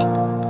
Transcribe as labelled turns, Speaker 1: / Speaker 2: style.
Speaker 1: you